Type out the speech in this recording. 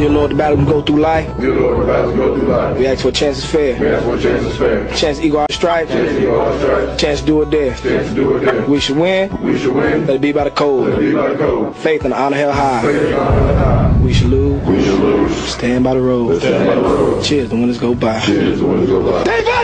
Dear Lord, the battle we go through life. Dear Lord, the battle we go through life. We ask for a chance is fair. We ask for a chance is fair. Chance equal our strife. Chance equal our strife. Chance do it there. Chance do it there. We should win. We should win. Let it be by the code. Be by the code. Faith and honor held high. Faith and honor high. We should lose. We should lose. Stand by the road. Stand by the road. Cheers, the winners go by. Cheers, the winners go by. Stay by